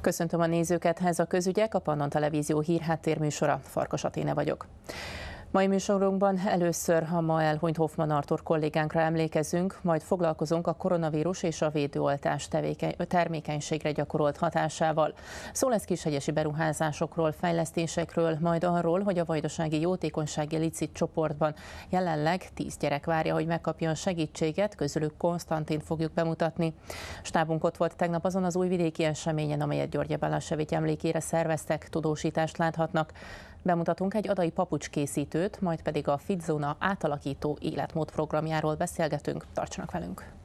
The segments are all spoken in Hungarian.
Köszöntöm a nézőket, ez a közügyek, a Pannon Televízió hírháttérműsora, Farkas Aténe vagyok. Mai műsorunkban először a ma elhunyt Hoffman Artur kollégánkra emlékezünk, majd foglalkozunk a koronavírus és a védőoltás termékenységre gyakorolt hatásával. Szó lesz kishegyesi beruházásokról, fejlesztésekről, majd arról, hogy a vajdasági jótékonysági licit csoportban jelenleg tíz gyerek várja, hogy megkapjon segítséget, közülük Konstantin fogjuk bemutatni. Stábunk ott volt tegnap azon az újvidéki eseményen, amelyet György Balasevics emlékére szerveztek, tudósítást láthatnak. Bemutatunk egy adai papucskészítőt, majd pedig a Fitzona átalakító életmód programjáról beszélgetünk. Tartsanak velünk!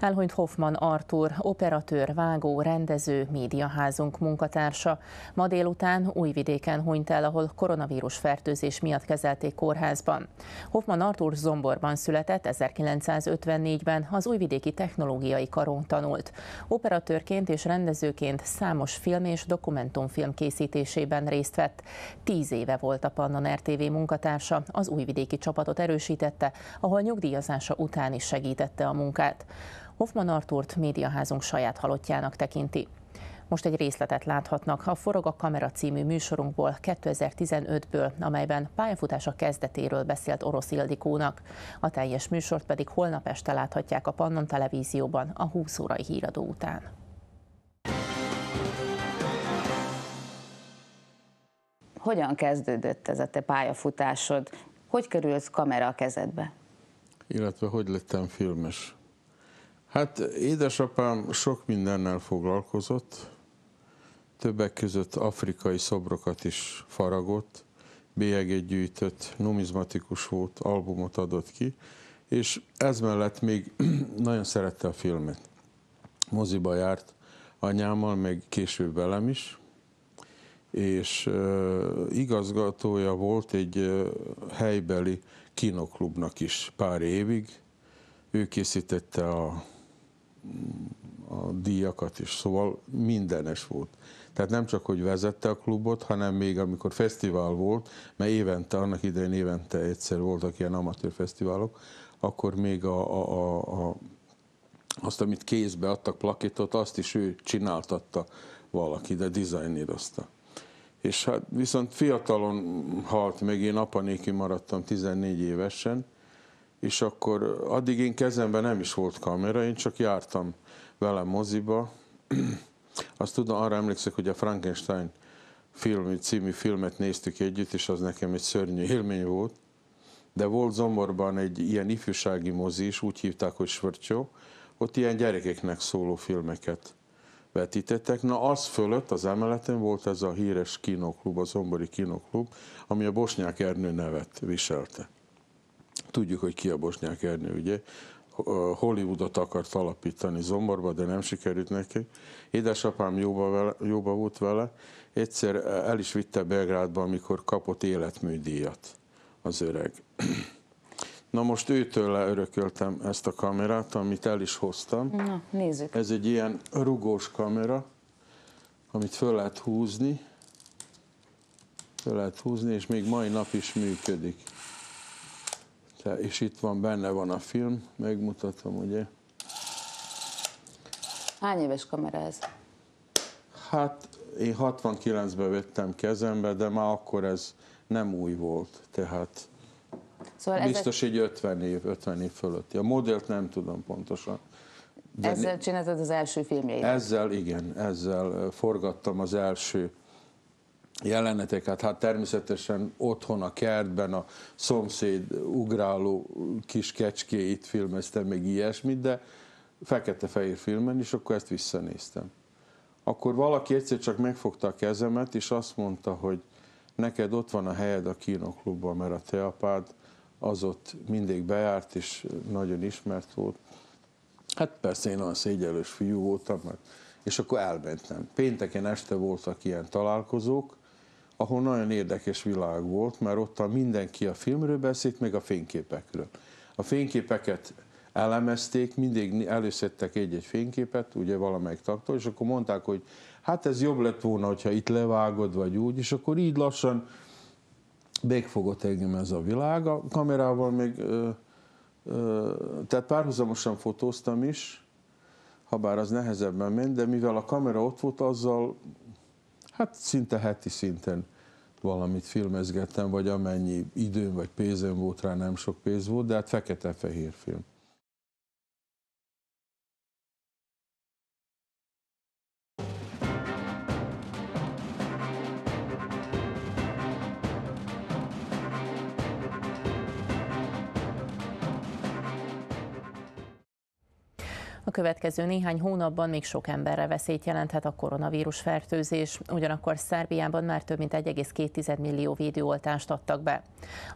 Elhunyt Hoffman Artur, operatőr, vágó, rendező, médiaházunk munkatársa. Ma délután Újvidéken hunyt el, ahol koronavírus fertőzés miatt kezelték kórházban. Hoffman Artur Zomborban született, 1954-ben az Újvidéki Technológiai Karon tanult. Operatőrként és rendezőként számos film és dokumentumfilm készítésében részt vett. Tíz éve volt a Pannon RTV munkatársa, az újvidéki csapatot erősítette, ahol nyugdíjazása után is segítette a munkát. Hoffman Artúrt médiaházunk saját halottjának tekinti. Most egy részletet láthatnak a Forog a Kamera című műsorunkból 2015-ből, amelyben pályafutása kezdetéről beszélt Orosz Ildikónak. A teljes műsort pedig holnap este láthatják a Pannon televízióban a 20 órai híradó után. Hogyan kezdődött ez a te pályafutásod? Hogy kerülsz kamera a kezedbe? Illetve hogy lettem filmes? Hát édesapám sok mindennel foglalkozott, többek között afrikai szobrokat is faragott, bélyegét gyűjtött, numizmatikus volt, albumot adott ki, és ez mellett még nagyon szerette a filmet. Moziba járt anyámmal, meg később velem is, és igazgatója volt egy helybeli kinoklubnak is pár évig. Ő készítette a a díjakat is, szóval mindenes volt. Tehát nem csak, hogy vezette a klubot, hanem még amikor fesztivál volt, mert évente, annak idején évente egyszer voltak ilyen amatőr fesztiválok, akkor még a, a, a, a, azt, amit kézbe adtak plakitot, azt is ő csináltatta valaki, de dizájnírozta. És hát viszont fiatalon halt meg, én apanéki maradtam 14 évesen, és akkor addig én kezemben nem is volt kamera, én csak jártam vele moziba. Azt tudom, arra emlékszek, hogy a Frankenstein film, című filmet néztük együtt, és az nekem egy szörnyű élmény volt. De volt Zomborban egy ilyen ifjúsági mozi is, úgy hívták, hogy Svörcsó, ott ilyen gyerekeknek szóló filmeket vetítettek. Na az fölött, az emeleten volt ez a híres kinoklub, a Zombori kinoklub, ami a Bosnyák Ernő nevet viselte. Tudjuk, hogy ki a Bosnyák Ernő, ugye? Hollywoodot akart alapítani Zomborba, de nem sikerült neki. Édesapám jóba, vele, jóba volt vele. Egyszer el is vitte Belgrádba, amikor kapott életműdíjat az öreg. Na most őtől örököltem ezt a kamerát, amit el is hoztam. Na, nézzük. Ez egy ilyen rugós kamera, amit föl lehet húzni. Föl lehet húzni, és még mai nap is működik és itt van, benne van a film, megmutatom, ugye. Hány éves kamera ez? Hát én 69-ben vettem kezembe, de már akkor ez nem új volt, tehát szóval biztos ezek... egy 50 év, 50 év fölötti. A modellt nem tudom pontosan. De ezzel csináltad az első filmjeit? Ezzel, igen, ezzel forgattam az első jeleneteket, hát természetesen otthon a kertben a szomszéd ugráló kis kecskéit filmeztem, meg ilyesmit, de fekete-fehér filmen, és akkor ezt visszanéztem. Akkor valaki egyszer csak megfogta a kezemet, és azt mondta, hogy neked ott van a helyed a kinoklubban, mert a te apád az ott mindig bejárt, és nagyon ismert volt. Hát persze én olyan szégyelős fiú voltam, és akkor elmentem. Pénteken este voltak ilyen találkozók, ahol nagyon érdekes világ volt, mert ott mindenki a filmről beszélt, meg a fényképekről. A fényképeket elemezték, mindig előszedtek egy-egy fényképet, ugye valamelyik taktól, és akkor mondták, hogy hát ez jobb lett volna, hogyha itt levágod, vagy úgy, és akkor így lassan megfogott engem ez a világ. A kamerával még Tehát párhuzamosan fotóztam is, ha bár az nehezebben ment, de mivel a kamera ott volt, azzal hát szinte heti szinten valamit filmezgettem, vagy amennyi időm vagy pénzem volt rá, nem sok pénz volt, de hát fekete-fehér film. Következő néhány hónapban még sok emberre veszélyt jelenthet a koronavírus fertőzés, ugyanakkor Szerbiában már több mint 1,2 millió védőoltást adtak be.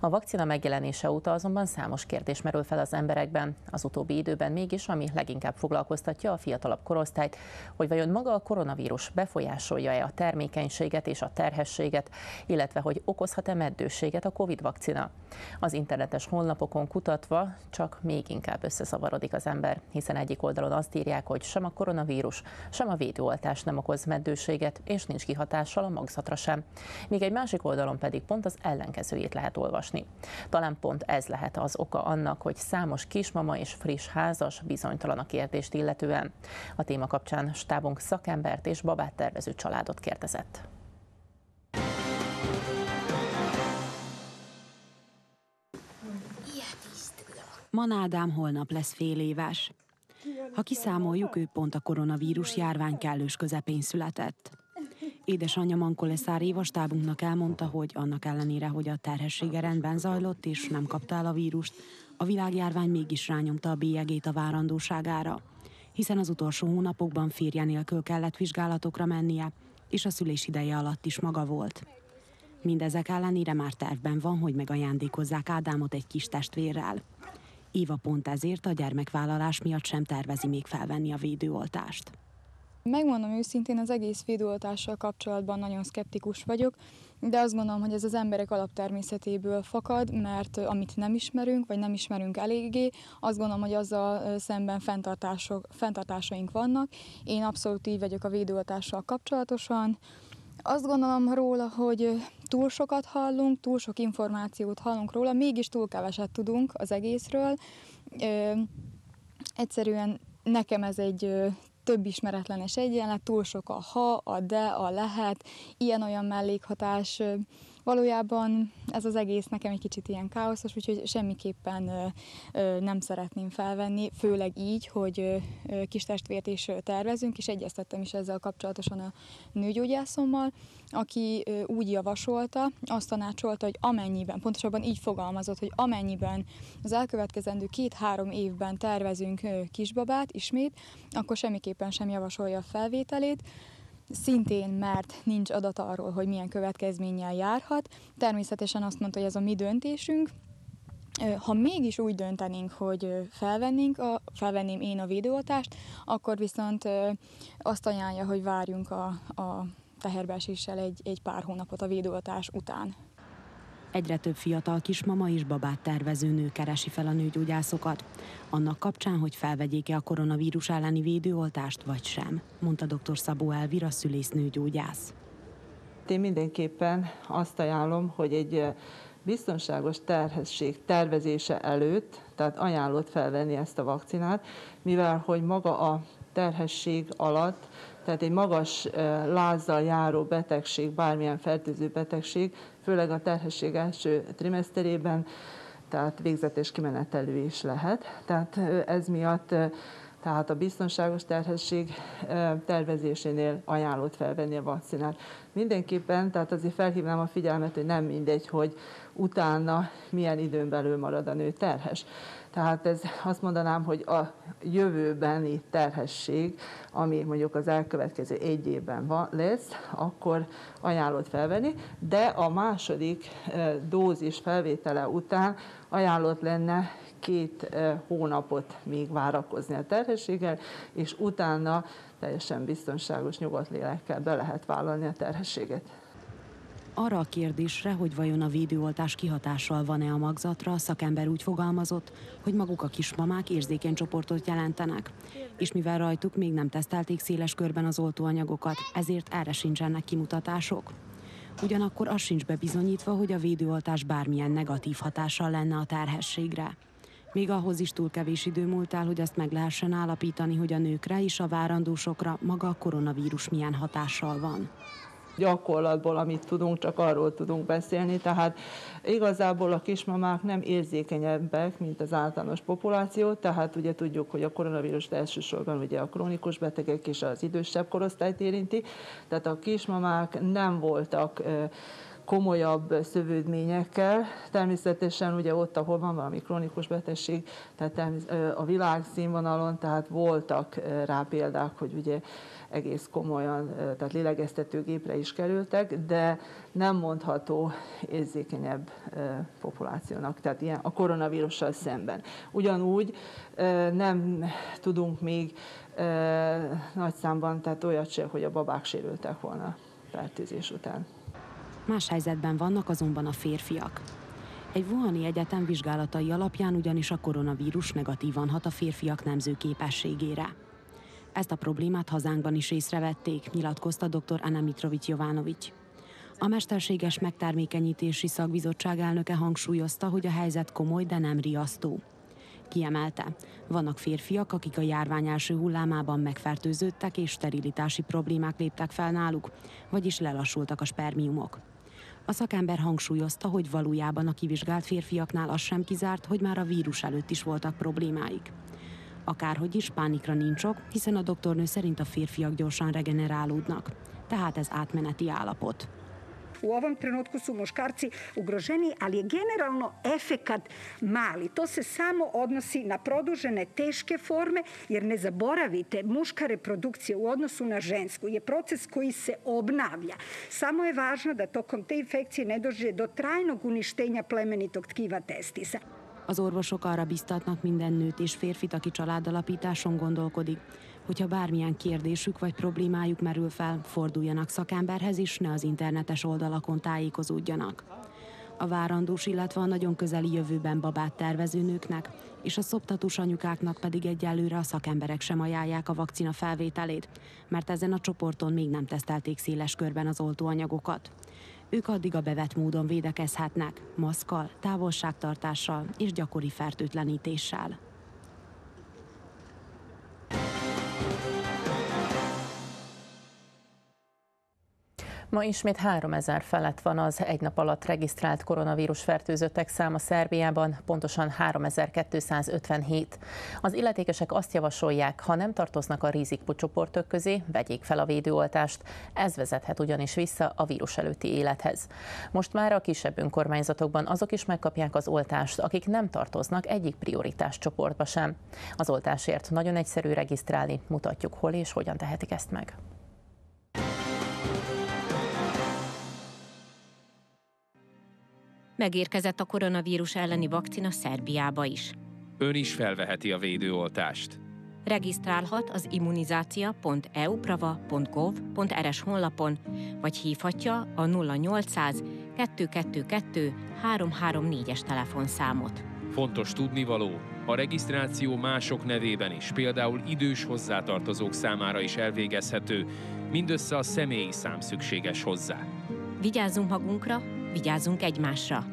A vakcina megjelenése óta azonban számos kérdés merül fel az emberekben, az utóbbi időben mégis, ami leginkább foglalkoztatja a fiatalabb korosztályt, hogy vajon maga a koronavírus befolyásolja-e a termékenységet és a terhességet, illetve hogy okozhat-e meddőséget a Covid vakcina. Az internetes honlapokon kutatva csak még inkább összezavarodik az ember, hiszen egyik oldal oldalon azt írják, hogy sem a koronavírus, sem a védőoltás nem okoz meddőséget, és nincs kihatással a magzatra sem. Míg egy másik oldalon pedig pont az ellenkezőjét lehet olvasni. Talán pont ez lehet az oka annak, hogy számos kismama és friss házas bizonytalan a kérdést illetően. A téma kapcsán stábunk szakembert és babát tervező családot kérdezett. Manádám holnap lesz fél éves. Ha kiszámoljuk, ő pont a koronavírus járvány kellős közepén született. Édesanyja Manko Leszár évastábunknak elmondta, hogy annak ellenére, hogy a terhessége rendben zajlott és nem kapta el a vírust, a világjárvány mégis rányomta a bélyegét a várandóságára, hiszen az utolsó hónapokban férje nélkül kellett vizsgálatokra mennie, és a szülés ideje alatt is maga volt. Mindezek ellenére már tervben van, hogy megajándékozzák Ádámot egy kis testvérrel. Éva pont ezért a gyermekvállalás miatt sem tervezi még felvenni a védőoltást. Megmondom őszintén, az egész védőoltással kapcsolatban nagyon szkeptikus vagyok, de azt gondolom, hogy ez az emberek alaptermészetéből fakad, mert amit nem ismerünk, vagy nem ismerünk eléggé, azt gondolom, hogy azzal szemben fenntartások, fenntartásaink vannak. Én abszolút így vagyok a védőoltással kapcsolatosan. Azt gondolom róla, hogy túl sokat hallunk, túl sok információt hallunk róla, mégis túl keveset tudunk az egészről. Ö, egyszerűen nekem ez egy ö, több ismeretlenes egyenlet, túl sok a ha, a de, a lehet, ilyen-olyan mellékhatás. Valójában ez az egész nekem egy kicsit ilyen káoszos, úgyhogy semmiképpen nem szeretném felvenni, főleg így, hogy kis testvért is tervezünk, és egyeztettem is ezzel kapcsolatosan a nőgyógyászommal, aki úgy javasolta, azt tanácsolta, hogy amennyiben, pontosabban így fogalmazott, hogy amennyiben az elkövetkezendő két-három évben tervezünk kisbabát ismét, akkor semmiképpen sem javasolja a felvételét, szintén mert nincs adat arról, hogy milyen következménnyel járhat. Természetesen azt mondta, hogy ez a mi döntésünk, ha mégis úgy döntenénk, hogy felvennénk a, felvenném én a videótást, akkor viszont azt ajánlja, hogy várjunk a, a teherbeeséssel egy, egy pár hónapot a védőoltás után. Egyre több fiatal kismama és babát tervező nő keresi fel a nőgyógyászokat. Annak kapcsán, hogy felvegyék-e a koronavírus elleni védőoltást, vagy sem, mondta dr. Szabó Elvira szülésznőgyógyász. Én mindenképpen azt ajánlom, hogy egy biztonságos terhesség tervezése előtt, tehát ajánlott felvenni ezt a vakcinát, mivel hogy maga a terhesség alatt tehát egy magas lázzal járó betegség, bármilyen fertőző betegség, főleg a terhesség első trimeszterében, tehát végzetes kimenetelő is lehet. Tehát ez miatt tehát a biztonságos terhesség tervezésénél ajánlott felvenni a vakcinát. Mindenképpen, tehát azért felhívnám a figyelmet, hogy nem mindegy, hogy utána milyen időn belül marad a nő terhes. Tehát ez azt mondanám, hogy a jövőbeni terhesség, ami mondjuk az elkövetkező egy évben van, lesz, akkor ajánlott felvenni, de a második dózis felvétele után ajánlott lenne két hónapot még várakozni a terhességgel, és utána teljesen biztonságos, nyugodt lélekkel be lehet vállalni a terhességet. Arra a kérdésre, hogy vajon a védőoltás kihatással van-e a magzatra, a szakember úgy fogalmazott, hogy maguk a kismamák érzékeny csoportot jelentenek, és mivel rajtuk még nem tesztelték széles körben az oltóanyagokat, ezért erre sincsenek kimutatások. Ugyanakkor az sincs bebizonyítva, hogy a védőoltás bármilyen negatív hatással lenne a terhességre. Még ahhoz is túl kevés idő múlt el, hogy azt meg lehessen állapítani, hogy a nőkre és a várandósokra maga a koronavírus milyen hatással van gyakorlatból, amit tudunk, csak arról tudunk beszélni, tehát igazából a kismamák nem érzékenyebbek, mint az általános populáció, tehát ugye tudjuk, hogy a koronavírus elsősorban ugye a krónikus betegek és az idősebb korosztályt érinti, tehát a kismamák nem voltak komolyabb szövődményekkel. Természetesen ugye ott, ahol van valami krónikus betegség, tehát a világ színvonalon, tehát voltak rá példák, hogy ugye egész komolyan, tehát lélegeztetőgépre is kerültek, de nem mondható érzékenyebb populációnak, tehát ilyen a koronavírussal szemben. Ugyanúgy nem tudunk még nagy számban, tehát olyat se, hogy a babák sérültek volna fertőzés után. Más helyzetben vannak azonban a férfiak. Egy Wuhani Egyetem vizsgálatai alapján ugyanis a koronavírus negatívan hat a férfiak nemző képességére. Ezt a problémát hazánkban is észrevették, nyilatkozta dr. Anna Mitrovic Jovánovics. A Mesterséges Megtermékenyítési Szakbizottság elnöke hangsúlyozta, hogy a helyzet komoly, de nem riasztó. Kiemelte, vannak férfiak, akik a járvány első hullámában megfertőződtek és sterilitási problémák léptek fel náluk, vagyis lelassultak a spermiumok. A szakember hangsúlyozta, hogy valójában a kivizsgált férfiaknál az sem kizárt, hogy már a vírus előtt is voltak problémáik. Akárhogy is pánikra nincs ok, hiszen a doktornő szerint a férfiak gyorsan regenerálódnak. Tehát ez átmeneti állapot. U ovom trenutku su muškarci ugroženi, ali je generalno efekat mali. To se samo odnosi na produžene teške forme, jer ne zaboravite, muška reprodukcija u odnosu na žensku je proces koji se obnavlja. Samo je važno da tokom te infekcije ne dođe do trajnog uništenja plemenitog tkiva testisa. Az orvosok arra biztatnak minden nőt és férfit, aki családalapításon gondolkodik, hogyha bármilyen kérdésük vagy problémájuk merül fel, forduljanak szakemberhez is, ne az internetes oldalakon tájékozódjanak. A várandós, illetve a nagyon közeli jövőben babát tervező nőknek és a szoptatós anyukáknak pedig egyelőre a szakemberek sem ajánlják a vakcina felvételét, mert ezen a csoporton még nem tesztelték széles körben az oltóanyagokat. Ők addig a bevett módon védekezhetnek, maszkal, távolságtartással és gyakori fertőtlenítéssel. Ma ismét 3000 felett van az egy nap alatt regisztrált koronavírus fertőzöttek száma Szerbiában, pontosan 3257. Az illetékesek azt javasolják, ha nem tartoznak a rizikcsoportok közé, vegyék fel a védőoltást. Ez vezethet ugyanis vissza a vírus előtti élethez. Most már a kisebb önkormányzatokban azok is megkapják az oltást, akik nem tartoznak egyik prioritás csoportba sem. Az oltásért nagyon egyszerű regisztrálni, mutatjuk hol és hogyan tehetik ezt meg. Megérkezett a koronavírus elleni vakcina Szerbiába is. Ön is felveheti a védőoltást. Regisztrálhat az immunizácia.euprava.gov.rs honlapon, vagy hívhatja a 0800 222 334-es telefonszámot. Fontos tudnivaló, a regisztráció mások nevében is, például idős hozzátartozók számára is elvégezhető, mindössze a személyi szám szükséges hozzá. Vigyázzunk magunkra, vigyázzunk egymásra!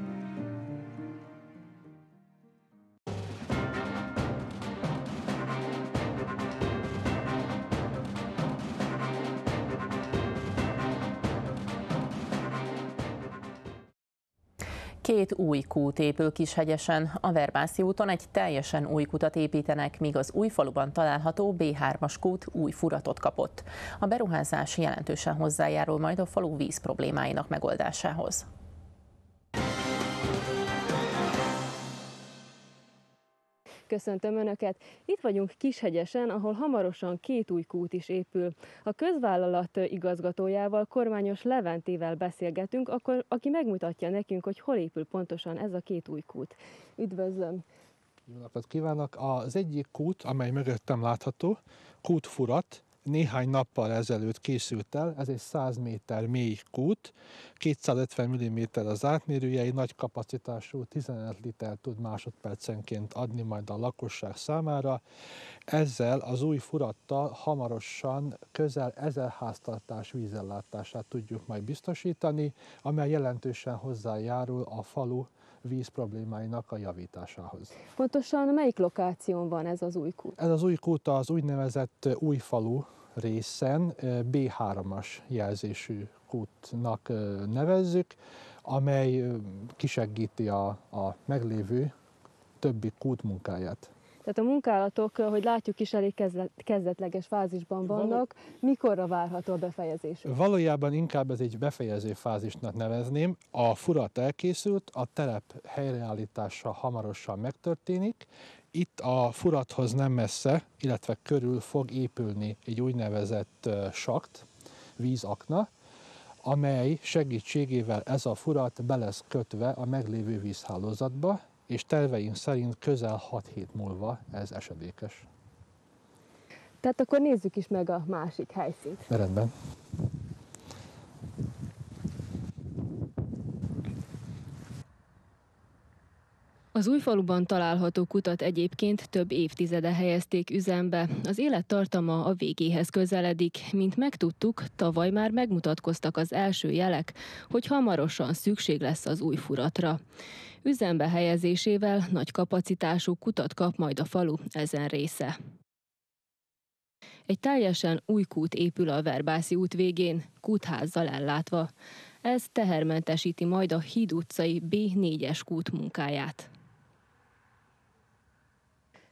Két új kút épül Kishegyesen. A Verbászi úton egy teljesen új kutat építenek, míg az új faluban található B3-as kút új furatot kapott. A beruházás jelentősen hozzájárul majd a falu víz problémáinak megoldásához. Köszöntöm Önöket! Itt vagyunk Kishegyesen, ahol hamarosan két új kút is épül. A közvállalat igazgatójával, Kormányos Leventével beszélgetünk, akkor, aki megmutatja nekünk, hogy hol épül pontosan ez a két új kút. Üdvözlöm! Jó napot kívánok! Az egyik kút, amely mögöttem látható, kútfurat, néhány nappal ezelőtt készült el, ez egy 100 méter mély kút, 250 mm az átmérője, egy nagy kapacitású 15 liter tud másodpercenként adni majd a lakosság számára. Ezzel az új furattal hamarosan közel ezer háztartás vízellátását tudjuk majd biztosítani, amely jelentősen hozzájárul a falu víz problémáinak a javításához. Pontosan melyik lokáción van ez az új kút? Ez az új kút az úgynevezett új falu részen B3-as jelzésű kútnak nevezzük, amely kisegíti a, a meglévő többi kút munkáját. Tehát a munkálatok, hogy látjuk is, elég kezdetleges fázisban vannak. Mikorra várható a befejezés? Valójában inkább ez egy befejező fázisnak nevezném. A furat elkészült, a telep helyreállítása hamarosan megtörténik. Itt a furathoz nem messze, illetve körül fog épülni egy úgynevezett sakt, vízakna, amely segítségével ez a furat be lesz kötve a meglévő vízhálózatba, és terveink szerint közel 6 hét múlva ez esedékes. Tehát akkor nézzük is meg a másik helyszínt. Rendben. Az újfaluban található kutat egyébként több évtizede helyezték üzembe. Az élettartama a végéhez közeledik. Mint megtudtuk, tavaly már megmutatkoztak az első jelek, hogy hamarosan szükség lesz az új furatra. Üzembe helyezésével nagy kapacitású kutat kap majd a falu ezen része. Egy teljesen új kút épül a Verbászi út végén, kútházzal ellátva. Ez tehermentesíti majd a Híd utcai B4-es kút munkáját.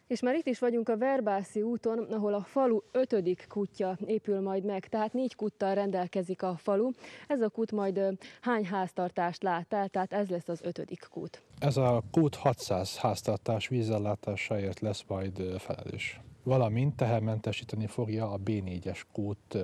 És már itt is vagyunk a Verbászi úton, ahol a falu ötödik kutya épül majd meg, tehát négy kuttal rendelkezik a falu. Ez a kút majd hány háztartást lát el, tehát ez lesz az ötödik kút. Ez a kút 600 háztartás vízellátásáért lesz majd felelős. Valamint tehermentesíteni fogja a B4-es kút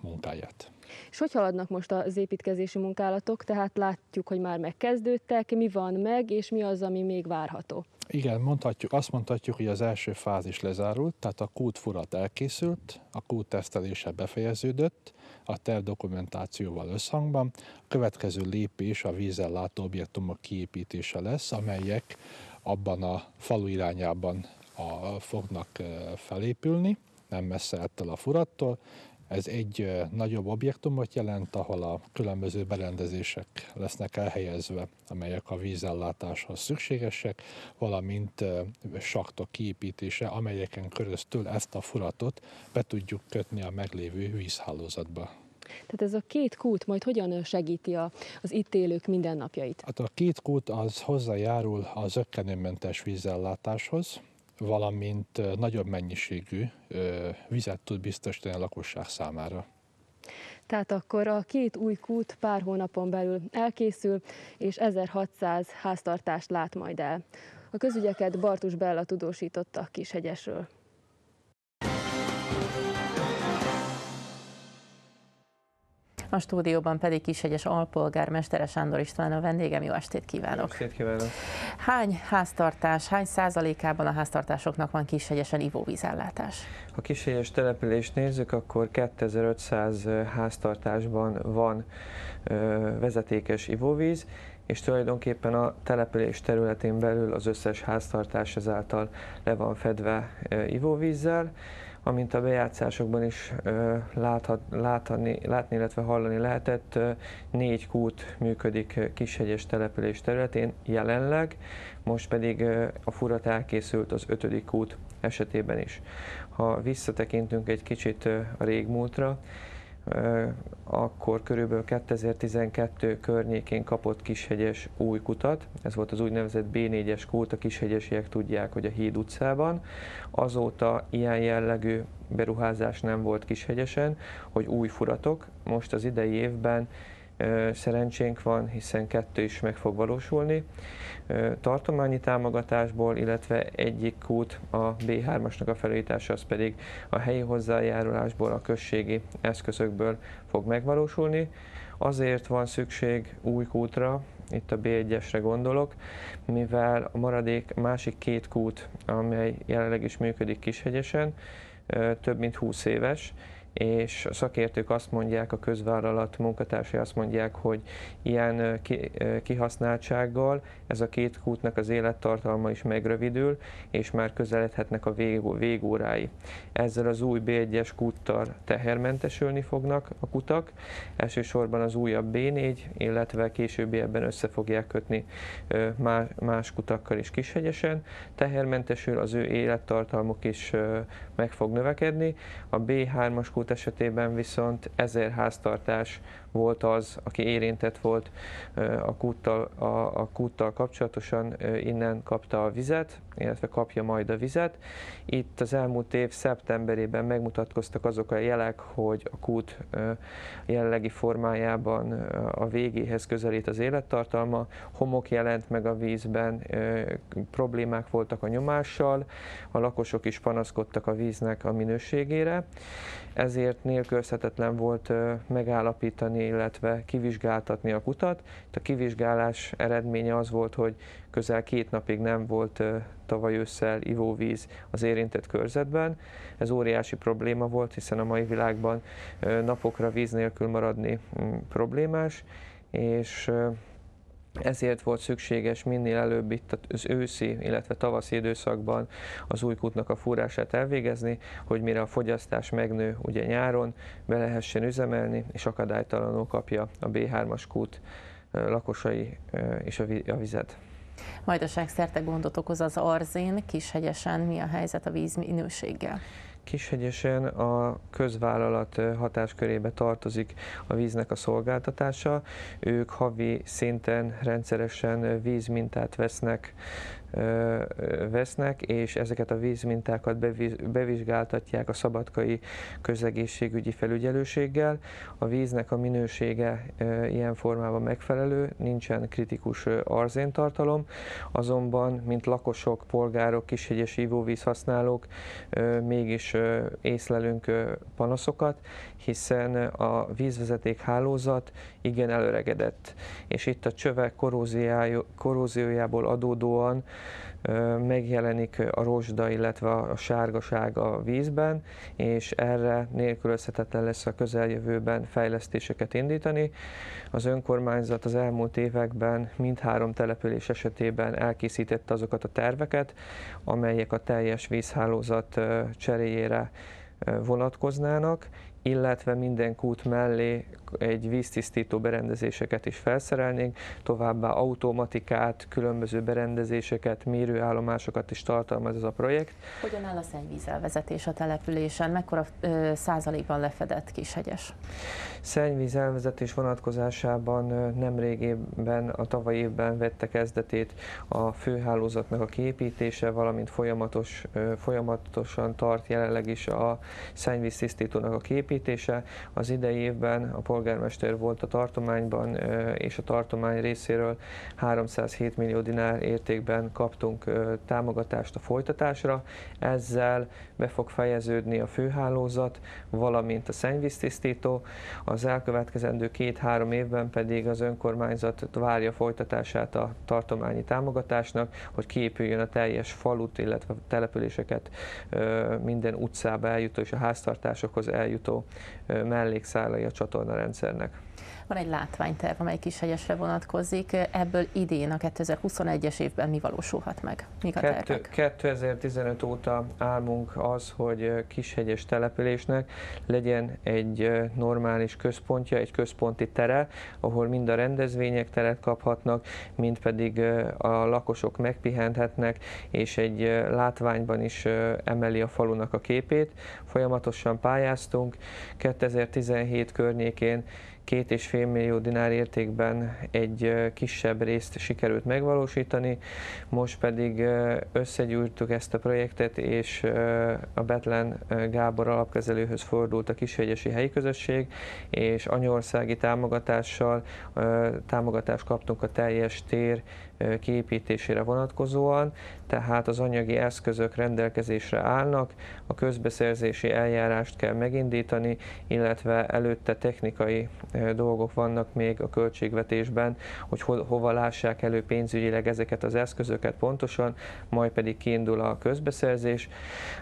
munkáját. És hogy haladnak most az építkezési munkálatok? Tehát látjuk, hogy már megkezdődtek, mi van meg, és mi az, ami még várható? Igen, mondhatjuk, azt mondhatjuk, hogy az első fázis lezárult, tehát a kútfurat elkészült, a kút tesztelése befejeződött, a terv dokumentációval összhangban. A következő lépés a vízellátó objektumok kiépítése lesz, amelyek abban a falu irányában a, fognak felépülni, nem messze ettől a furattól, ez egy nagyobb objektumot jelent, ahol a különböző berendezések lesznek elhelyezve, amelyek a vízellátáshoz szükségesek, valamint saktok kiépítése, amelyeken köröztül ezt a furatot be tudjuk kötni a meglévő vízhálózatba. Tehát ez a két kút majd hogyan segíti a, az itt élők mindennapjait? Hát a két kút az hozzájárul az ökkenőmentes vízellátáshoz, valamint nagyobb mennyiségű vizet tud biztosítani a lakosság számára. Tehát akkor a két új kút pár hónapon belül elkészül, és 1600 háztartást lát majd el. A közügyeket Bartus Bella tudósította Kishegyesről. A stúdióban pedig Kishegyes alpolgármestere Sándor István a vendégem. Jó estét kívánok! Jó estét kívánok! Hány háztartás, hány százalékában a háztartásoknak van Kishegyesen ivóvízellátás? Ha Kishegyes települést nézzük, akkor 2500 háztartásban van vezetékes ivóvíz, és tulajdonképpen a település területén belül az összes háztartás ezáltal le van fedve ivóvízzel amint a bejátszásokban is láthat, látani, látni, illetve hallani lehetett, négy kút működik Kishegyes település területén jelenleg, most pedig a furat elkészült az ötödik kút esetében is. Ha visszatekintünk egy kicsit a régmúltra, akkor körülbelül 2012 környékén kapott Kishegyes új kutat, ez volt az úgynevezett B4-es kút, a kishegyesiek tudják, hogy a Híd utcában. Azóta ilyen jellegű beruházás nem volt Kishegyesen, hogy új furatok, most az idei évben szerencsénk van, hiszen kettő is meg fog valósulni. Tartományi támogatásból, illetve egyik kút a B3-asnak a felújítása, az pedig a helyi hozzájárulásból, a községi eszközökből fog megvalósulni. Azért van szükség új kútra, itt a B1-esre gondolok, mivel a maradék másik két kút, amely jelenleg is működik Kishegyesen, több mint 20 éves, és a szakértők azt mondják, a közvállalat munkatársai azt mondják, hogy ilyen kihasználtsággal ez a két kútnak az élettartalma is megrövidül, és már közeledhetnek a végórái. Ezzel az új B1-es kúttal tehermentesülni fognak a kutak, elsősorban az újabb B4, illetve későbbiekben össze fogják kötni más kutakkal is kishegyesen. Tehermentesül, az ő élettartalmuk is meg fog növekedni. A B3-as kút esetében viszont ezer háztartás volt az, aki érintett volt a kúttal, a, a kúttal kapcsolatosan, innen kapta a vizet, illetve kapja majd a vizet. Itt az elmúlt év szeptemberében megmutatkoztak azok a jelek, hogy a kút jelenlegi formájában a végéhez közelít az élettartalma, homok jelent meg a vízben, problémák voltak a nyomással, a lakosok is panaszkodtak a víznek a minőségére, ezért nélkülözhetetlen volt megállapítani, illetve kivizsgáltatni a kutat. Itt a kivizsgálás eredménye az volt, hogy közel két napig nem volt tavaly ősszel ivóvíz az érintett körzetben. Ez óriási probléma volt, hiszen a mai világban napokra víz nélkül maradni mm, problémás, és ezért volt szükséges minél előbb itt az őszi, illetve tavaszi időszakban az új kútnak a fúrását elvégezni, hogy mire a fogyasztás megnő ugye nyáron, be lehessen üzemelni, és akadálytalanul kapja a B3-as kút lakosai és a vizet. Majdaság szerte gondot okoz az arzén, Kishegyesen mi a helyzet a víz minőséggel? Kishegyesen a közvállalat hatáskörébe tartozik a víznek a szolgáltatása. Ők havi szinten rendszeresen vízmintát vesznek vesznek, és ezeket a vízmintákat bevizsgáltatják a szabadkai közegészségügyi felügyelőséggel. A víznek a minősége ilyen formában megfelelő, nincsen kritikus arzéntartalom, azonban, mint lakosok, polgárok, kishegyes ivóvíz használók, mégis észlelünk panaszokat, hiszen a vízvezeték hálózat igen előregedett, és itt a csövek korróziójából adódóan megjelenik a rozsda, illetve a sárgaság a vízben, és erre nélkülözhetetlen lesz a közeljövőben fejlesztéseket indítani. Az önkormányzat az elmúlt években mindhárom település esetében elkészítette azokat a terveket, amelyek a teljes vízhálózat cseréjére vonatkoznának, illetve minden kút mellé egy víztisztító berendezéseket is felszerelnénk, továbbá automatikát, különböző berendezéseket, mérőállomásokat is tartalmaz ez a projekt. Hogyan áll a szennyvízelvezetés a településen? Mekkora ö, százalékban lefedett Kishegyes? Szennyvízelvezetés vonatkozásában nem régében, a tavaly évben vette kezdetét a főhálózatnak a képítése, valamint folyamatos, folyamatosan tart jelenleg is a szennyvíztisztítónak a képítése. Az idei évben a polgármester volt a tartományban, és a tartomány részéről 307 millió dinár értékben kaptunk támogatást a folytatásra. Ezzel be fog fejeződni a főhálózat, valamint a szennyvíztisztító. Az elkövetkezendő két-három évben pedig az önkormányzat várja folytatását a tartományi támogatásnak, hogy kiépüljön a teljes falut, illetve településeket minden utcába eljutó és a háztartásokhoz eljutó mellékszálai a csatornarendszernek. Van egy látványterv, amely Kishegyesre vonatkozik. Ebből idén, a 2021-es évben mi valósulhat meg? Mik a tervek? 2015 óta álmunk az, hogy Kishegyes településnek legyen egy normális központja, egy központi tere, ahol mind a rendezvények teret kaphatnak, mind pedig a lakosok megpihenhetnek, és egy látványban is emeli a falunak a képét. Folyamatosan pályáztunk. 2017 környékén két és fél millió dinár értékben egy kisebb részt sikerült megvalósítani, most pedig összegyűjtük ezt a projektet, és a Betlen Gábor alapkezelőhöz fordult a Kishegyesi Helyi Közösség, és anyországi támogatással támogatást kaptunk a teljes tér kiépítésére vonatkozóan, tehát az anyagi eszközök rendelkezésre állnak, a közbeszerzési eljárást kell megindítani, illetve előtte technikai dolgok vannak még a költségvetésben, hogy ho- hova lássák elő pénzügyileg ezeket az eszközöket pontosan, majd pedig kiindul a közbeszerzés.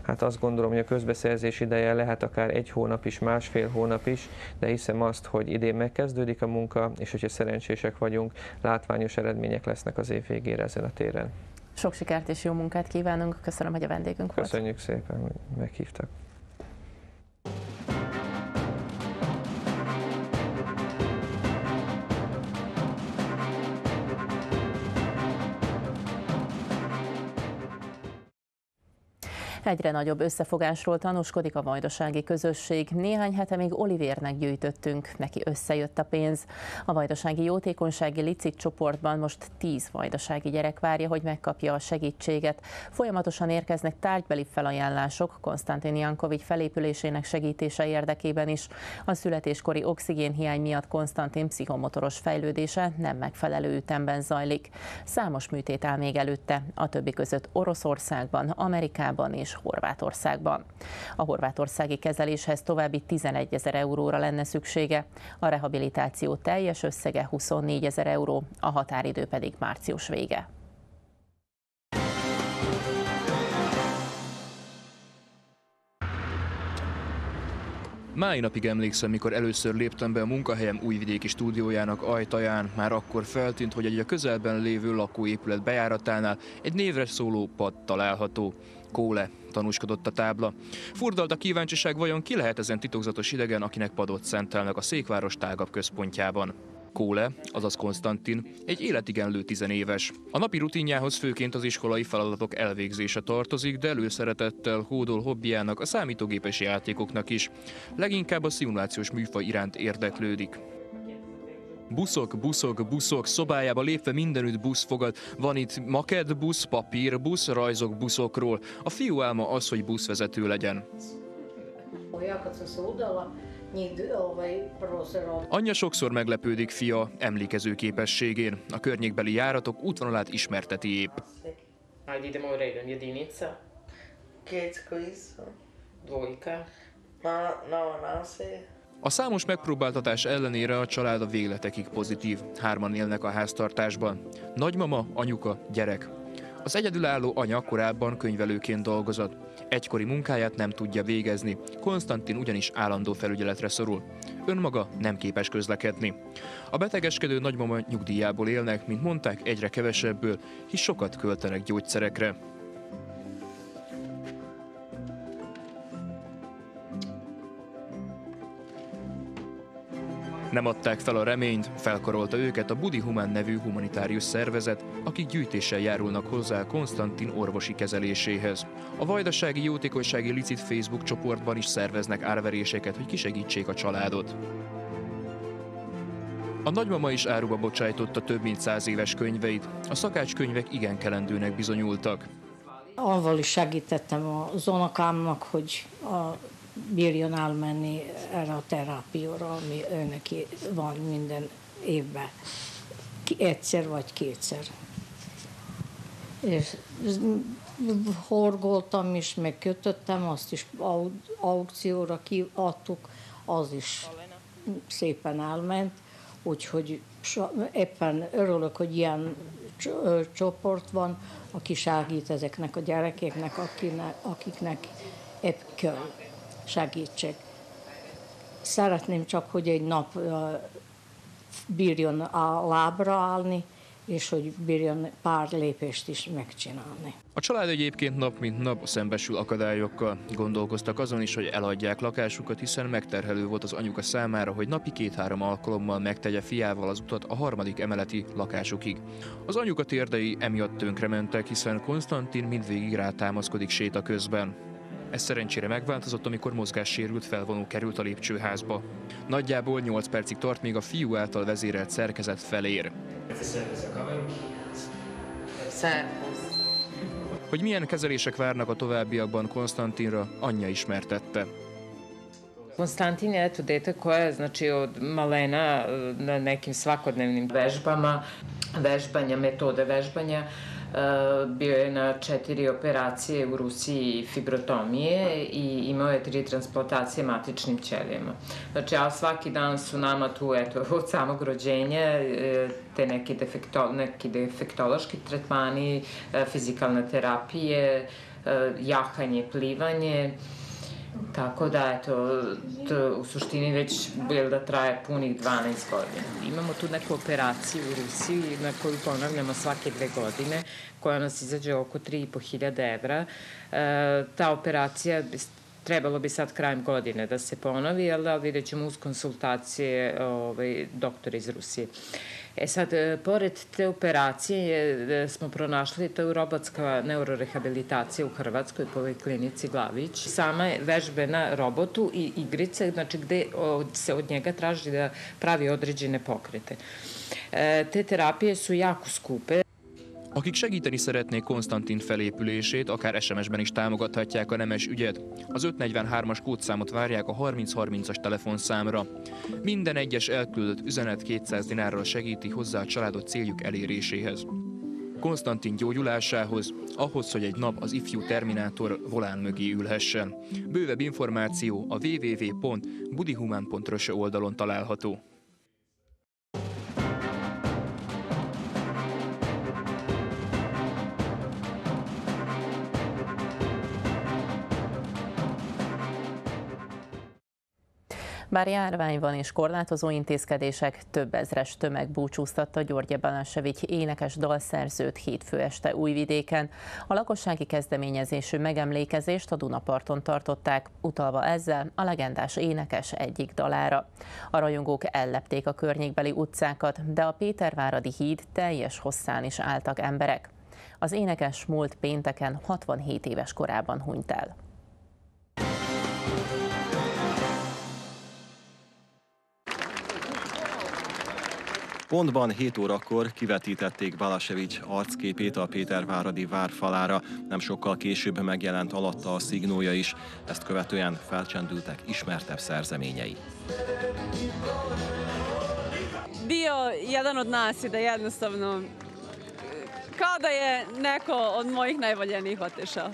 Hát azt gondolom, hogy a közbeszerzés ideje lehet akár egy hónap is, másfél hónap is, de hiszem azt, hogy idén megkezdődik a munka, és hogyha szerencsések vagyunk, látványos eredmények lesznek az év végére ezen a téren. Sok sikert és jó munkát kívánunk. Köszönöm, hogy a vendégünk volt. Köszönjük szépen, hogy meghívtak. Egyre nagyobb összefogásról tanúskodik a vajdasági közösség. Néhány hete még Olivérnek gyűjtöttünk, neki összejött a pénz. A vajdasági jótékonysági licit csoportban most tíz vajdasági gyerek várja, hogy megkapja a segítséget. Folyamatosan érkeznek tárgybeli felajánlások Konstantin Jankovics felépülésének segítése érdekében is. A születéskori oxigénhiány miatt Konstantin pszichomotoros fejlődése nem megfelelő ütemben zajlik. Számos műtét áll még előtte, a többi között Oroszországban, Amerikában és Horvátországban. A horvátországi kezeléshez további 11 ezer euróra lenne szüksége, a rehabilitáció teljes összege 24 ezer euró, a határidő pedig március vége. Máj napig emlékszem, mikor először léptem be a munkahelyem újvidéki stúdiójának ajtaján. Már akkor feltűnt, hogy egy a közelben lévő lakóépület bejáratánál egy névre szóló pad található. Kóle, tanúskodott a tábla. Furdalt a kíváncsiság, vajon ki lehet ezen titokzatos idegen, akinek padot szentelnek a székváros tágabb központjában. Kóle, azaz Konstantin, egy életigenlő tizenéves. A napi rutinjához főként az iskolai feladatok elvégzése tartozik, de előszeretettel hódol hobbiának a számítógépes játékoknak is. Leginkább a szimulációs műfaj iránt érdeklődik. Buszok, buszok, buszok, szobájába lépve mindenütt busz fogad. Van itt makedbusz, papírbusz, rajzok buszokról. A fiú álma az, hogy buszvezető legyen. Anyja sokszor meglepődik fia emlékező képességén. A környékbeli járatok útvonalát ismerteti épp. Ajde idemo u redom. Jedinica. Kecko iso. Dvojka. Na, na, na, a számos megpróbáltatás ellenére a család a végletekig pozitív. Hárman élnek a háztartásban. Nagymama, anyuka, gyerek. Az egyedülálló anya korábban könyvelőként dolgozott. Egykori munkáját nem tudja végezni. Konstantin ugyanis állandó felügyeletre szorul. Önmaga nem képes közlekedni. A betegeskedő nagymama nyugdíjából élnek, mint mondták, egyre kevesebből, hisz sokat költenek gyógyszerekre. Nem adták fel a reményt, felkarolta őket a Budi Humán nevű humanitárius szervezet, akik gyűjtéssel járulnak hozzá Konstantin orvosi kezeléséhez. A Vajdasági Jótékonysági Licit Facebook csoportban is szerveznek árveréseket, hogy kisegítsék a családot. A nagymama is áruba bocsájtotta több mint száz éves könyveit. A szakácskönyvek igen kelendőnek bizonyultak. Avval is segítettem az unokámnak, hogy a bírjon elmenni erre a terápióra, ami őnek van minden évben. Egyszer vagy kétszer. És horgoltam is, meg kötöttem, azt is aukcióra kiadtuk, az is szépen elment, úgyhogy éppen örülök, hogy ilyen csoport van, aki segít ezeknek a gyerekeknek, akiknek, akiknek épp kell segítség. Szeretném csak, hogy egy nap bírjon a lábra állni, és hogy bírjon pár lépést is megcsinálni. A család egyébként nap mint nap szembesül akadályokkal. Gondolkoztak azon is, hogy eladják lakásukat, hiszen megterhelő volt az anyuka számára, hogy napi két-három alkalommal megtegye fiával az utat a harmadik emeleti lakásukig. Az anyuka térdei emiatt tönkrementek, hiszen Konstantin mindvégig rátámaszkodik séta közben. Ez szerencsére megváltozott, amikor mozgássérült felvonó került a lépcsőházba. Nagyjából 8 percig tart, még a fiú által vezérelt szerkezet felér. Hogy milyen kezelések várnak a továbbiakban Konstantinra, anyja ismertette. Konstantin je eto dete koje je znači od malena na nekim svakodnevnim vežbama, vežbanja, metode vežbanja, bio je na četiri operacije u Rusiji fibrotomije i imao je tri transplantacije matičnim ćelijama. Znači, a svaki dan su nama tu, eto, od samog rođenja, e, te neki, defekto, neki defektološki tretmani, e, fizikalne terapije, jahanje, plivanje, Tako da, eto, to u suštini već bilo da traje punih 12 godina. Imamo tu neku operaciju u Rusiji na koju ponavljamo svake dve godine, koja nas izađe oko 3.500 evra. E, ta operacija trebalo bi sad krajem godine da se ponovi, ali vidjet ćemo uz konsultacije ovaj, doktora iz Rusije. E sad, e, pored te operacije e, smo pronašli, je robotska neurorehabilitacija u Hrvatskoj po klinici Glavić. Sama je vežbe na robotu i igrice, znači gde se od njega traži da pravi određene pokrete. E, te terapije su jako skupe. Akik segíteni szeretnék Konstantin felépülését, akár SMS-ben is támogathatják a nemes ügyet. Az 543-as kódszámot várják a 3030-as telefonszámra. Minden egyes elküldött üzenet 200 dinárral segíti hozzá a családot céljuk eléréséhez. Konstantin gyógyulásához, ahhoz, hogy egy nap az ifjú Terminátor volán mögé ülhessen. Bővebb információ a www.budihuman.rs oldalon található. Bár járvány van és korlátozó intézkedések, több ezres tömeg búcsúztatta Györgye Balásevics énekes dalszerzőt hétfő este Újvidéken. A lakossági kezdeményezésű megemlékezést a Dunaparton tartották, utalva ezzel a legendás énekes egyik dalára. A rajongók ellepték a környékbeli utcákat, de a Péterváradi híd teljes hosszán is álltak emberek. Az énekes múlt pénteken 67 éves korában hunyt el. Pontban 7 órakor kivetítették Balasevics arcképét a Péterváradi várfalára, nem sokkal később megjelent alatta a szignója is, ezt követően felcsendültek ismertebb szerzeményei. Bio jedan od nas i da jednostavno kao da je neko od mojih najvoljenijih otišao.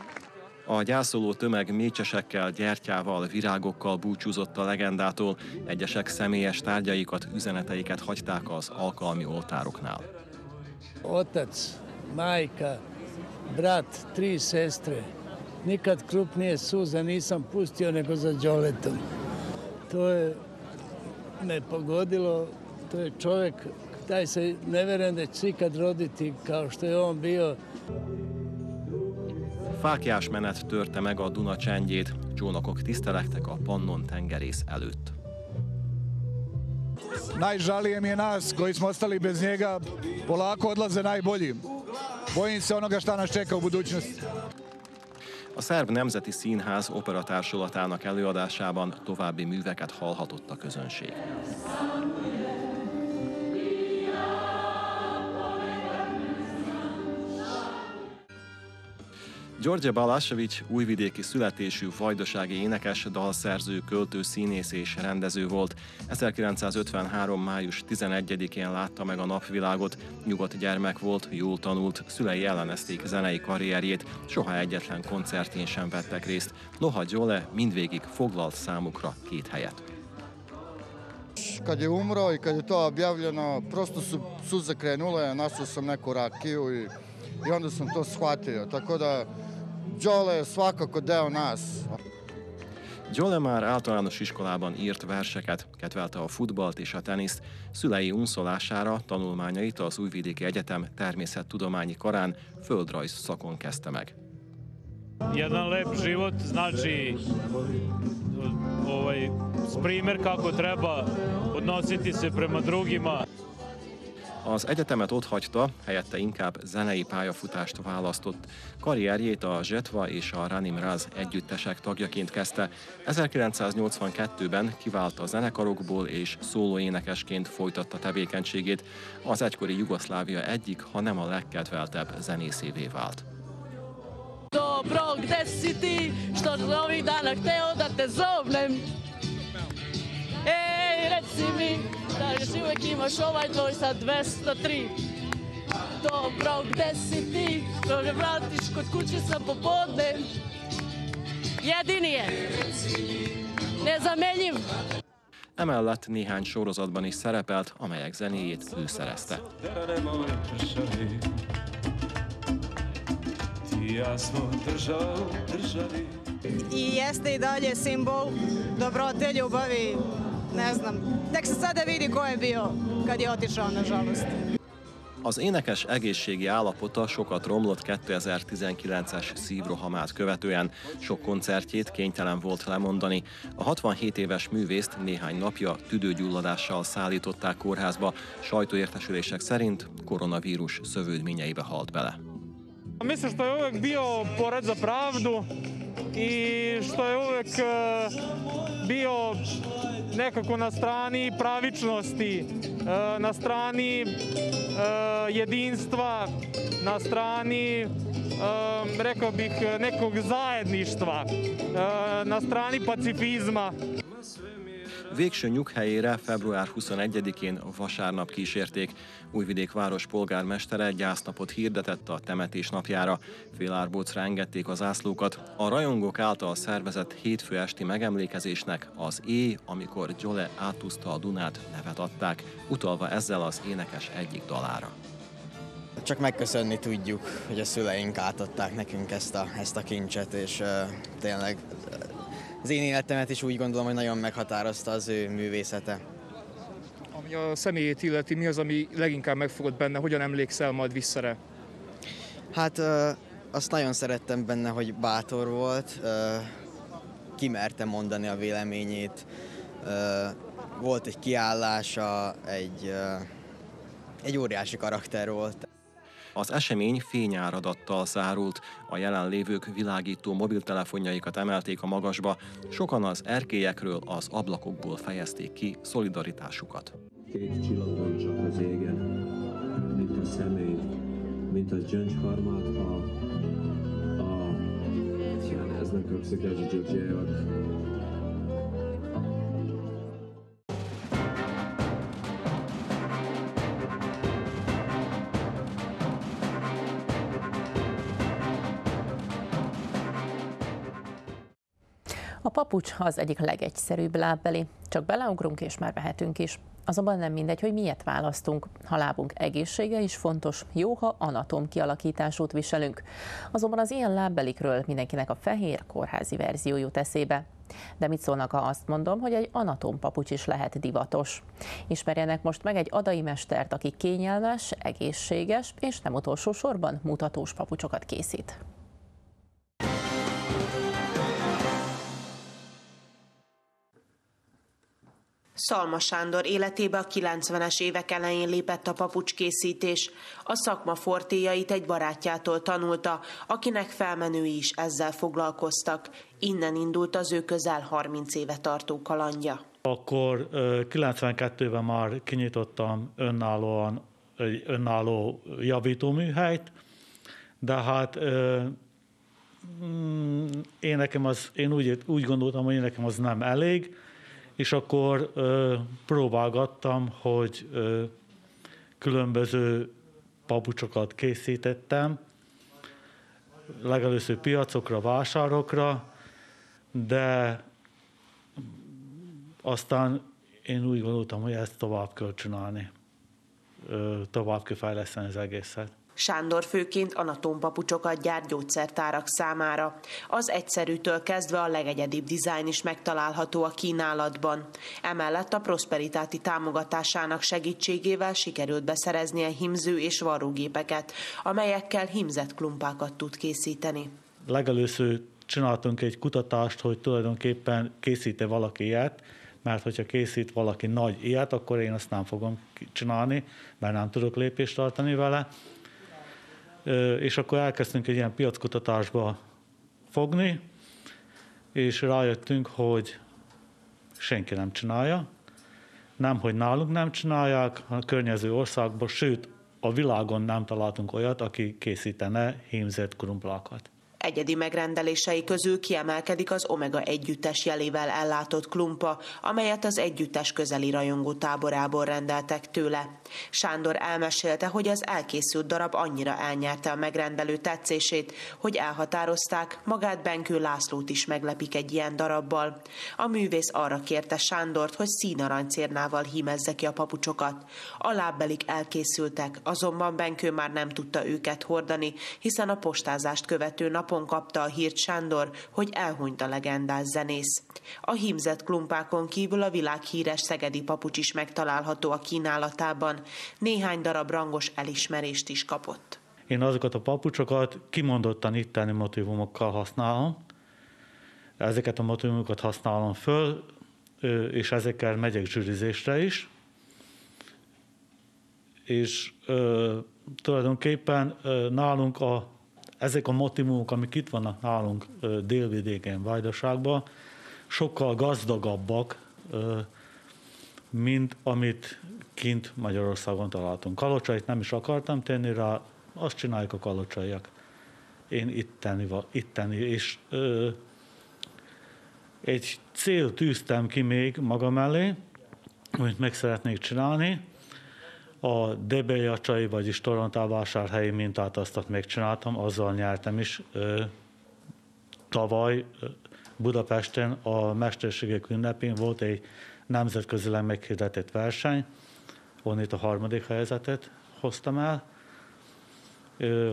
A gyászoló tömeg mécsesekkel, gyertyával, virágokkal búcsúzott a legendától, egyesek személyes tárgyaikat, üzeneteiket hagyták az alkalmi oltároknál. Otac, majka, brat, tri sestre. Nikad krupnije suza nisam pustio nego za Đoletom. To je me pogodilo, to je čovjek, taj se ne verujem da će ikad roditi kao što je on bio. Fákjás menet törte meg a Duna csendjét, csónakok tisztelektek a Pannon tengerész előtt. Najžalije mi je nas koji smo ostali bez njega, polako odlaze najbolji. Bojim se onoga šta nas čeka u budućnosti. A Szerb Nemzeti Színház operatársulatának előadásában további műveket hallhatott a közönség. Györgye Balasevics újvidéki születésű vajdasági énekes, dalszerző, költő, színész és rendező volt. 1953. május 11-én látta meg a napvilágot, nyugodt gyermek volt, jól tanult, szülei ellenezték zenei karrierjét, soha egyetlen koncertjén sem vettek részt, noha Gyole mindvégig foglalt számukra két helyet. Kad je umro i kad je to objavljeno, prosto su suze krenule, našao sam neku rakiju i, i onda sam to shvatio. Tako da Gyole je svakako deo nas. Gyole már általános iskolában írt verseket, kedvelte a futballt és a teniszt, szülei unszolására tanulmányait az Újvidéki Egyetem természettudományi karán földrajz szakon kezdte meg. Jedan lep život znači ovaj, primer kako treba odnositi se prema drugima. Az egyetemet ott hagyta, helyette inkább zenei pályafutást választott. Karrierjét a Zsetva és a Ranim Raz együttesek tagjaként kezdte. 1982-ben kivált a zenekarokból és szólóénekesként folytatta tevékenységét. Az egykori Jugoszlávia egyik, ha nem a legkedveltebb zenészévé vált. Dobro, gde si ti? Što ovih dana hteo da te zovnem? Reci mi, da još uvijek imaš ovaj broj sa 203. Dobro, gde si ti? Ne vratiš kod kuće sam popodne? Jedini je. Nezamenjiv. Emellett néhány sorozatban is szerepelt, amelyek zenéjét ő szerezte. I jeste i dalje simbol dobrote, ljubavi, ne znam. Nek se sada vidi ko je bio kad je otišao, nažalost. Az énekes egészségi állapota sokat romlott 2019-es szívrohamát követően. Sok koncertjét kénytelen volt lemondani. A 67 éves művészt néhány napja tüdőgyulladással szállították kórházba. Sajtóértesülések szerint koronavírus szövődményeibe halt bele. Mislim što je uvek bio pored za pravdu i što je uvek e, bio nekako na strani pravičnosti, e, na strani e, jedinstva, na strani rekao bih nekog zajedništva, na strani pacifizma. Végső nyughelyére február 21-én vasárnap kísérték. Újvidék város polgármestere gyásznapot hirdetett a temetés napjára. Félárbócra engedték az zászlókat. A rajongók által szervezett hétfő esti megemlékezésnek az é, amikor Jole átúzta a Dunát nevet adták, utalva ezzel az énekes egyik dalára. Csak megköszönni tudjuk, hogy a szüleink átadták nekünk ezt a, ezt a kincset, és uh, tényleg az én életemet is úgy gondolom, hogy nagyon meghatározta az ő művészete. Ami a személyét illeti, mi az, ami leginkább megfogott benne, hogyan emlékszel majd vissza Hát azt nagyon szerettem benne, hogy bátor volt, kimerte mondani a véleményét, volt egy kiállása, egy, egy óriási karakter volt. Az esemény fényáradattal zárult, a jelenlévők világító mobiltelefonjaikat emelték a magasba, sokan az erkélyekről, az ablakokból fejezték ki szolidaritásukat. Két csillag csak az égen, mint a személy, mint a gyöngyharmát, a, a, ez nem kökszik, A papucs az egyik legegyszerűbb lábbeli, csak beleugrunk és már vehetünk is. Azonban nem mindegy, hogy miért választunk. Ha lábunk egészsége is fontos, jó, ha anatom kialakításút viselünk. Azonban az ilyen lábbelikről mindenkinek a fehér kórházi verzió jut eszébe. De mit szólnak, ha azt mondom, hogy egy anatom papucs is lehet divatos? Ismerjenek most meg egy adai mestert, aki kényelmes, egészséges és nem utolsó sorban mutatós papucsokat készít. Szalma Sándor életébe a 90-es évek elején lépett a papucskészítés. A szakma fortéjait egy barátjától tanulta, akinek felmenői is ezzel foglalkoztak. Innen indult az ő közel 30 éve tartó kalandja. Akkor 92-ben már kinyitottam önállóan egy önálló javítóműhelyt, de hát mm, én nekem az, én úgy, úgy gondoltam, hogy én nekem az nem elég, és akkor ö, próbálgattam, hogy ö, különböző papucsokat készítettem, legelőször piacokra, vásárokra, de aztán én úgy gondoltam, hogy ezt tovább kell csinálni, tovább kell fejleszteni az egészet. Sándor főként anatómpapucsokat gyárt gyógyszertárak számára. Az egyszerűtől kezdve a legegyedibb dizájn is megtalálható a kínálatban. Emellett a prosperitáti támogatásának segítségével sikerült beszereznie himző és varrógépeket, amelyekkel himzett klumpákat tud készíteni. Legelőször csináltunk egy kutatást, hogy tulajdonképpen készíte valaki ilyet, mert hogyha készít valaki nagy ilyet, akkor én azt nem fogom csinálni, mert nem tudok lépést tartani vele és akkor elkezdtünk egy ilyen piackutatásba fogni, és rájöttünk, hogy senki nem csinálja, nem, hogy nálunk nem csinálják, a környező országban, sőt, a világon nem találtunk olyat, aki készítene hímzett krumplákat. Egyedi megrendelései közül kiemelkedik az Omega együttes jelével ellátott klumpa, amelyet az együttes közeli rajongó táborából rendeltek tőle. Sándor elmesélte, hogy az elkészült darab annyira elnyerte a megrendelő tetszését, hogy elhatározták, magát Benkő Lászlót is meglepik egy ilyen darabbal. A művész arra kérte Sándort, hogy színaranycérnával hímezze ki a papucsokat. A lábbelik elkészültek, azonban Benkő már nem tudta őket hordani, hiszen a postázást követő napon kapta a hírt Sándor, hogy elhunyt a legendás zenész. A hímzett klumpákon kívül a világhíres szegedi papucs is megtalálható a kínálatában. Néhány darab rangos elismerést is kapott. Én azokat a papucsokat kimondottan itteni motivumokkal használom. Ezeket a motivumokat használom föl, és ezekkel megyek zsűrizésre is. És ö, tulajdonképpen ö, nálunk a, ezek a motivumok, amik itt vannak nálunk délvidéken, Vajdaságban, sokkal gazdagabbak, mint amit kint Magyarországon találtunk. Kalocsait nem is akartam tenni rá, azt csináljuk a kalocsaiak. Én itt tenni, itt tenni és ö, egy cél tűztem ki még magam elé, amit meg szeretnék csinálni. A Debejacsai, vagyis Torontálvásárhelyi mintát azt megcsináltam, azzal nyertem is ö, tavaly Budapesten a Mesterségek ünnepén volt egy nemzetközileg meghirdetett verseny, onnét a harmadik helyzetet hoztam el.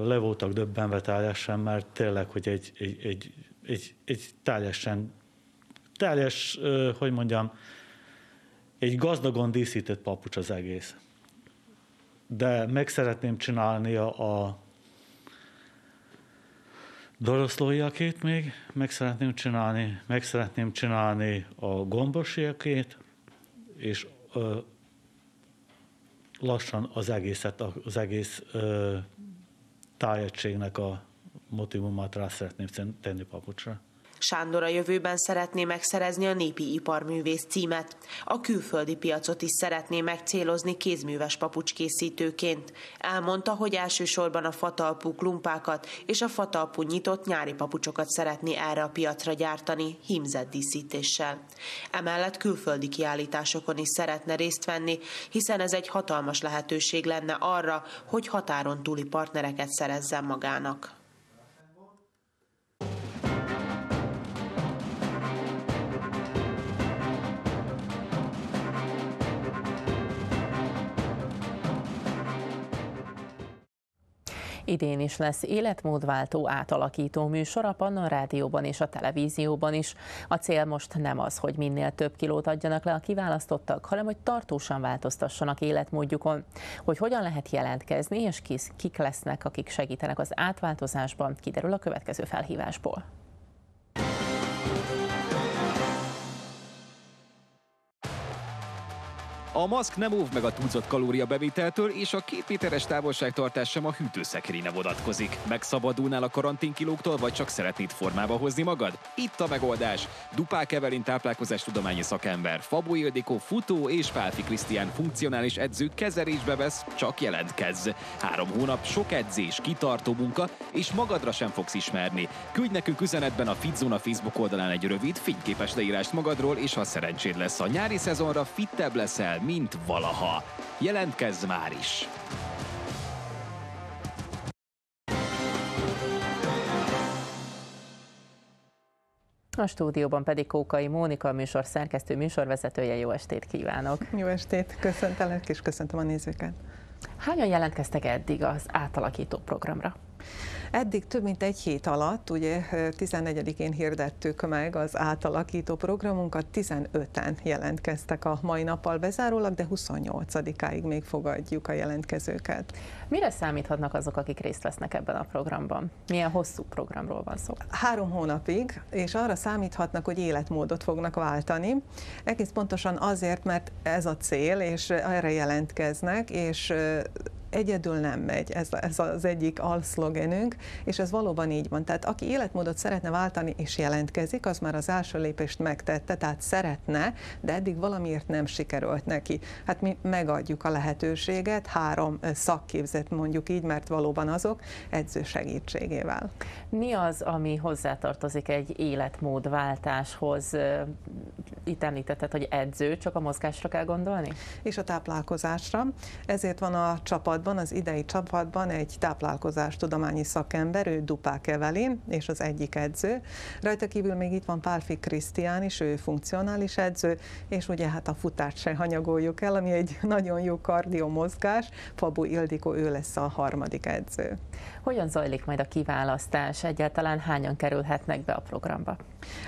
Le voltak döbbenve teljesen, mert tényleg, hogy egy, egy, egy, egy, egy teljesen, teljes, hogy mondjam, egy gazdagon díszített papucs az egész. De meg szeretném csinálni a, doroszlóiakét még, meg szeretném csinálni, meg szeretném csinálni a gombosiakét, és ö, lassan az egészet, az egész ö, tájegységnek a motivumát rá szeretném tenni papucsra. Sándor a jövőben szeretné megszerezni a népi iparművész címet. A külföldi piacot is szeretné megcélozni kézműves papucskészítőként. Elmondta, hogy elsősorban a fatalpú klumpákat és a fatalpú nyitott nyári papucsokat szeretné erre a piacra gyártani hímzett díszítéssel. Emellett külföldi kiállításokon is szeretne részt venni, hiszen ez egy hatalmas lehetőség lenne arra, hogy határon túli partnereket szerezzen magának. Idén is lesz életmódváltó átalakító műsor a Pannon Rádióban és a televízióban is. A cél most nem az, hogy minél több kilót adjanak le a kiválasztottak, hanem hogy tartósan változtassanak életmódjukon. Hogy hogyan lehet jelentkezni, és kik lesznek, akik segítenek az átváltozásban, kiderül a következő felhívásból. A maszk nem óv meg a túlzott kalóriabevételtől, és a két méteres távolságtartás sem a hűtőszekrényre vonatkozik. Megszabadulnál a karanténkilóktól, vagy csak szeretnéd formába hozni magad? Itt a megoldás. Dupák Evelin táplálkozás tudományi szakember, Fabó Ildikó futó és Pálfi Krisztián funkcionális edző kezelésbe vesz, csak jelentkezz. Három hónap, sok edzés, kitartó munka, és magadra sem fogsz ismerni. Küldj nekünk üzenetben a Fitzona Facebook oldalán egy rövid, fényképes leírást magadról, és ha szerencséd lesz a nyári szezonra, fittebb leszel, mint valaha. Jelentkezz már is! A stúdióban pedig Kókai Mónika, a műsor szerkesztő műsorvezetője. Jó estét kívánok! Jó estét! Köszöntelek és köszöntöm a nézőket! Hányan jelentkeztek eddig az átalakító programra? Eddig több mint egy hét alatt, ugye 14-én hirdettük meg az átalakító programunkat, 15-en jelentkeztek a mai nappal bezárólag, de 28-áig még fogadjuk a jelentkezőket. Mire számíthatnak azok, akik részt vesznek ebben a programban? Milyen hosszú programról van szó? Három hónapig, és arra számíthatnak, hogy életmódot fognak váltani. Egész pontosan azért, mert ez a cél, és erre jelentkeznek, és egyedül nem megy, ez, ez az egyik alszlogenünk, és ez valóban így van. Tehát aki életmódot szeretne váltani és jelentkezik, az már az első lépést megtette, tehát szeretne, de eddig valamiért nem sikerült neki. Hát mi megadjuk a lehetőséget, három szakképzet mondjuk így, mert valóban azok edző segítségével. Mi az, ami hozzátartozik egy életmódváltáshoz? Itt említetted, hogy edző, csak a mozgásra kell gondolni? És a táplálkozásra. Ezért van a csapatban, az idei csapatban egy táplálkozás tudományi szakember, ő Dupák Evelin, és az egyik edző. Rajta kívül még itt van Pálfi Krisztián is, ő funkcionális edző, és ugye hát a futást se hanyagoljuk el, ami egy nagyon jó kardiomozgás. Fabu Ildikó, ő lesz a harmadik edző. Hogyan zajlik majd a kiválasztás? Egyáltalán hányan kerülhetnek be a programba?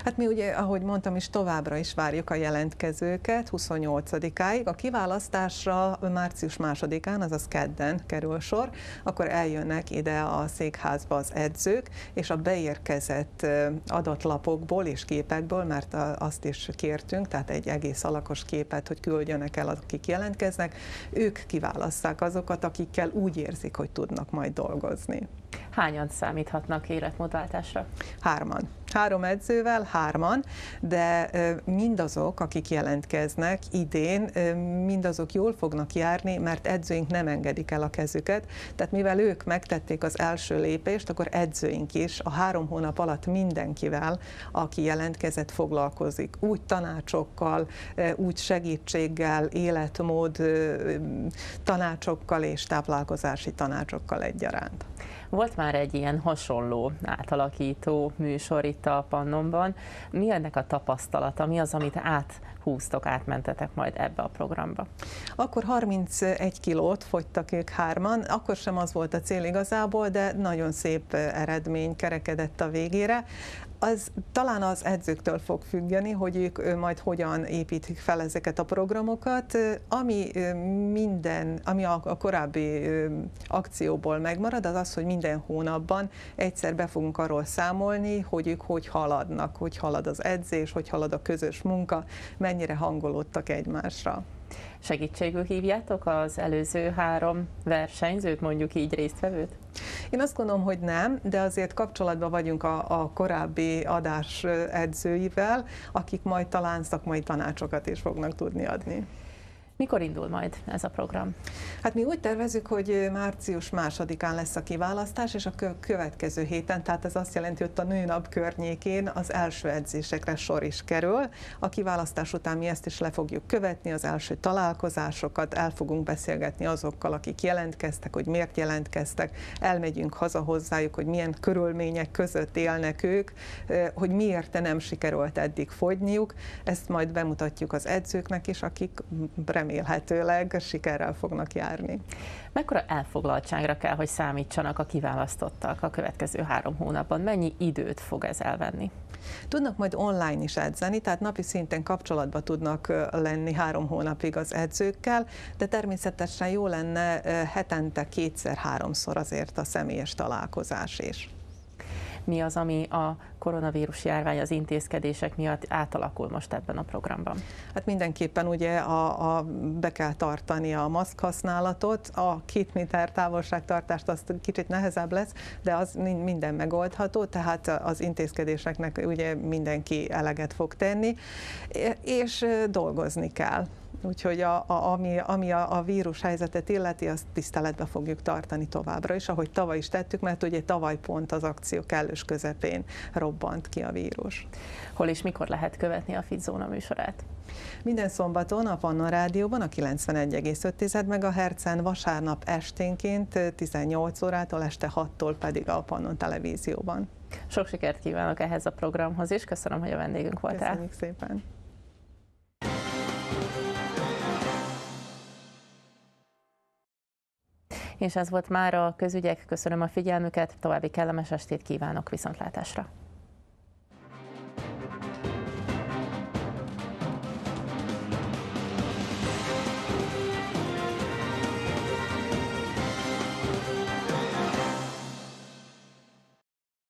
Hát mi ugye, ahogy mondtam is, továbbra is várjuk a jelentkezőket 28-áig. A kiválasztásra március másodikán, azaz kedden kerül sor, akkor eljönnek ide a székházba az edzők, és a beérkezett adatlapokból és képekből, mert azt is kértünk, tehát egy egész alakos képet, hogy küldjönek el, akik jelentkeznek, ők kiválaszták azokat, akikkel úgy érzik, hogy tudnak majd dolgozni. Hányan számíthatnak életmódváltásra? Hárman. Három edzővel, hárman, de mindazok, akik jelentkeznek idén, mindazok jól fognak járni, mert edzőink nem engedik el a kezüket. Tehát mivel ők megtették az első lépést, akkor edzőink is a három hónap alatt mindenkivel, aki jelentkezett, foglalkozik. Úgy tanácsokkal, úgy segítséggel, életmód tanácsokkal és táplálkozási tanácsokkal egyaránt. Volt már egy ilyen hasonló átalakító műsor itt a Pannonban. Mi ennek a tapasztalata? Mi az, amit áthúztok, átmentetek majd ebbe a programba? Akkor 31 kilót fogytak ők hárman, akkor sem az volt a cél igazából, de nagyon szép eredmény kerekedett a végére az talán az edzőktől fog függeni, hogy ők majd hogyan építik fel ezeket a programokat, ami minden, ami a korábbi akcióból megmarad, az az, hogy minden hónapban egyszer be fogunk arról számolni, hogy ők hogy haladnak, hogy halad az edzés, hogy halad a közös munka, mennyire hangolódtak egymásra segítségül hívjátok az előző három versenyzőt, mondjuk így résztvevőt? Én azt gondolom, hogy nem, de azért kapcsolatban vagyunk a, a korábbi adás edzőivel, akik majd talán szakmai tanácsokat is fognak tudni adni. Mikor indul majd ez a program? Hát mi úgy tervezük, hogy március másodikán lesz a kiválasztás, és a következő héten, tehát ez azt jelenti, hogy a nőnap környékén az első edzésekre sor is kerül. A kiválasztás után mi ezt is le fogjuk követni, az első találkozásokat, el fogunk beszélgetni azokkal, akik jelentkeztek, hogy miért jelentkeztek, elmegyünk haza hozzájuk, hogy milyen körülmények között élnek ők, hogy miért nem sikerült eddig fogyniuk. Ezt majd bemutatjuk az edzőknek is, akik remélem remélhetőleg sikerrel fognak járni. Mekkora elfoglaltságra kell, hogy számítsanak a kiválasztottak a következő három hónapban? Mennyi időt fog ez elvenni? Tudnak majd online is edzeni, tehát napi szinten kapcsolatba tudnak lenni három hónapig az edzőkkel, de természetesen jó lenne hetente kétszer-háromszor azért a személyes találkozás is mi az, ami a koronavírus járvány az intézkedések miatt átalakul most ebben a programban? Hát mindenképpen ugye a, a, be kell tartani a maszk használatot, a két méter távolságtartást azt kicsit nehezebb lesz, de az minden megoldható, tehát az intézkedéseknek ugye mindenki eleget fog tenni, és dolgozni kell. Úgyhogy a, a, ami, ami a, a vírus helyzetet illeti, azt tiszteletbe fogjuk tartani továbbra is, ahogy tavaly is tettük, mert ugye tavaly pont az akció kellős közepén robbant ki a vírus. Hol és mikor lehet követni a Fitzóna műsorát? Minden szombaton a Pannon Rádióban a 91,5 MHz-en, vasárnap esténként 18 órától, este 6-tól pedig a Pannon Televízióban. Sok sikert kívánok ehhez a programhoz, és köszönöm, hogy a vendégünk voltál. Köszönjük szépen! És ez volt már a közügyek. Köszönöm a figyelmüket, további kellemes estét kívánok viszontlátásra.